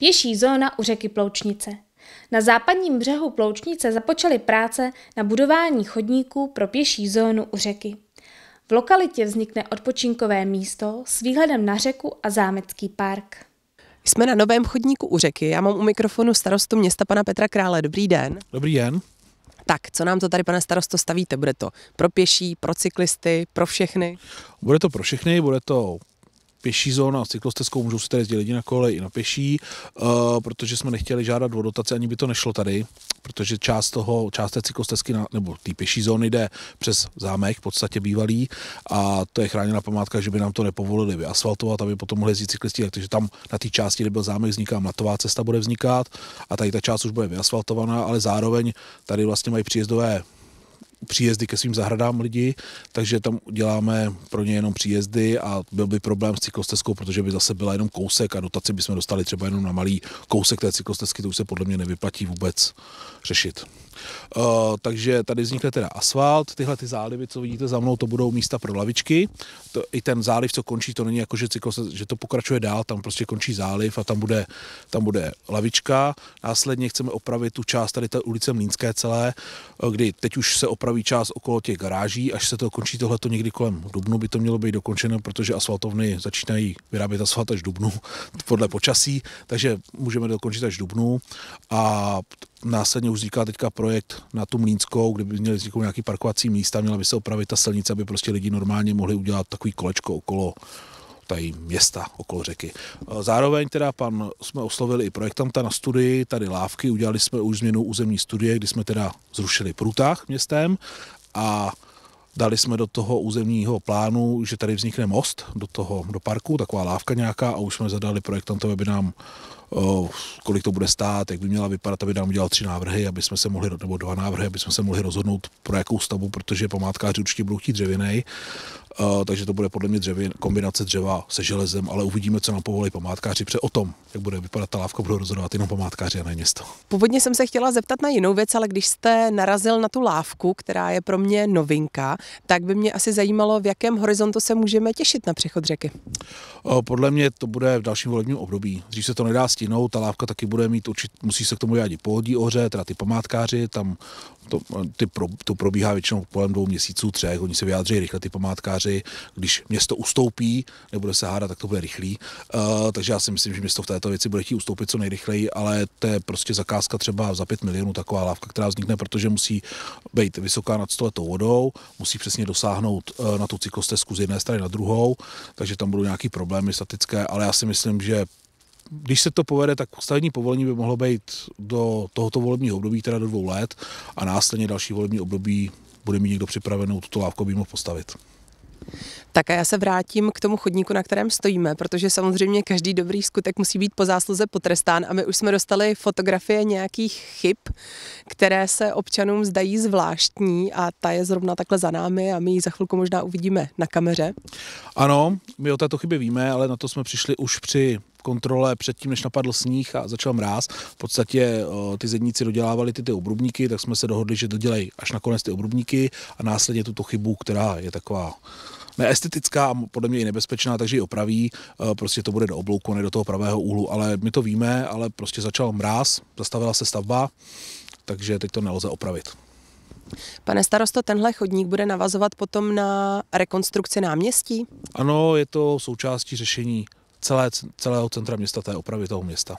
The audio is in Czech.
Pěší zóna u řeky Ploučnice. Na západním břehu Ploučnice započaly práce na budování chodníků pro pěší zónu u řeky. V lokalitě vznikne odpočinkové místo s výhledem na řeku a zámecký park. Jsme na novém chodníku u řeky. Já mám u mikrofonu starostu města pana Petra Krále. Dobrý den. Dobrý den. Tak, co nám to tady, pane starosto, stavíte? Bude to pro pěší, pro cyklisty, pro všechny? Bude to pro všechny, bude to pěší zóna s cyklostezkou, můžou si tady jezdit lidi na kole i na pěší, uh, protože jsme nechtěli žádat o dotace, ani by to nešlo tady, protože část toho, část té cyklostezky na, nebo té pěší zóny jde přes zámek, v podstatě bývalý, a to je chráněná památka, že by nám to nepovolili vyasfaltovat, aby potom mohli jezdit cyklisti, takže tam na té části, kde byl zámek, vzniká mlatová cesta, bude vznikat a tady ta část už bude vyasfaltovaná, ale zároveň tady vlastně mají příjezdové příjezdy ke svým zahradám lidi, takže tam děláme pro ně jenom příjezdy a byl by problém s cyklostezkou, protože by zase byla jenom kousek a dotaci bychom dostali třeba jenom na malý kousek té cyklostezky, to už se podle mě nevyplatí vůbec řešit. Uh, takže tady vznikne teda asfalt, tyhle ty zálivy, co vidíte za mnou, to budou místa pro lavičky. To, I ten záliv, co končí, to není jako, že, cyklo, že to pokračuje dál, tam prostě končí záliv a tam bude, tam bude lavička. Následně chceme opravit tu část tady té ulice Mlínské celé, eh, kdy teď už se opraví část okolo těch garáží, až se to končí tohleto někdy kolem dubnu, by to mělo být dokončeno, protože asfaltovny začínají vyrábět asfalt až dubnu podle počasí, takže můžeme dokončit až dubnu. A Následně už vzniká teďka projekt na tu Mlínskou, kde by měly vzniknout nějaký parkovací místa, měla by se opravit ta silnice, aby prostě lidi normálně mohli udělat takový kolečko okolo tady města okolo řeky. Zároveň teda pan, jsme oslovili i projektanta na studii, tady Lávky, udělali jsme už změnu územní studie, kdy jsme teda zrušili průtah městem a dali jsme do toho územního plánu, že tady vznikne most do toho, do parku, taková lávka nějaká a už jsme zadali projektantovi, aby nám kolik to bude stát, jak by měla vypadat, aby nám udělal tři návrhy, aby jsme se mohli, nebo dva návrhy, aby jsme se mohli rozhodnout pro jakou stavbu, protože památkáři určitě budou chtít dřevěný. Uh, takže to bude podle mě dřevě, kombinace dřeva se železem, ale uvidíme, co nám povolí památkáři. Pře o tom, jak bude vypadat ta lávka, budou rozhodovat jenom památkáři a ne město. Původně jsem se chtěla zeptat na jinou věc, ale když jste narazil na tu lávku, která je pro mě novinka, tak by mě asi zajímalo, v jakém horizontu se můžeme těšit na přechod řeky. Podle mě to bude v dalším volebním období. Dřív se to nedá stihnout, ta lávka taky bude mít určitě, musí se k tomu dělat i pohodí oře, teda ty památkáři, tam to, ty pro, to probíhá většinou kolem dvou měsíců, třech, oni se vyjádří rychle, ty památkáři, když město ustoupí, nebude se hádat, tak to bude rychlý. Uh, takže já si myslím, že město v této věci bude chtít ustoupit co nejrychleji, ale to je prostě zakázka třeba za 5 milionů taková lávka, která vznikne, protože musí být vysoká nad stoletou vodou, musí přesně dosáhnout uh, na tu cyklostezku z jedné strany na druhou, takže tam budou nějaký problémy statické, ale já si myslím, že když se to povede, tak stavební povolení by mohlo být do tohoto volebního období, teda do dvou let, a následně další volební období bude mít někdo připravenou tuto lávku, by mohl postavit. Tak a já se vrátím k tomu chodníku, na kterém stojíme, protože samozřejmě každý dobrý skutek musí být po zásluze potrestán a my už jsme dostali fotografie nějakých chyb, které se občanům zdají zvláštní a ta je zrovna takhle za námi a my ji za chvilku možná uvidíme na kameře. Ano, my o této chybě víme, ale na to jsme přišli už při kontrole předtím, než napadl sníh a začal mráz. V podstatě ty zedníci dodělávali ty, ty obrubníky, tak jsme se dohodli, že dodělají až nakonec ty obrubníky a následně tuto chybu, která je taková neestetická a podle mě i nebezpečná, takže ji opraví. Prostě to bude do oblouku, ne do toho pravého úhlu, ale my to víme, ale prostě začal mráz, zastavila se stavba, takže teď to nelze opravit. Pane starosto, tenhle chodník bude navazovat potom na rekonstrukci náměstí? Ano, je to součástí řešení celé, celého centra města, té opravy toho města.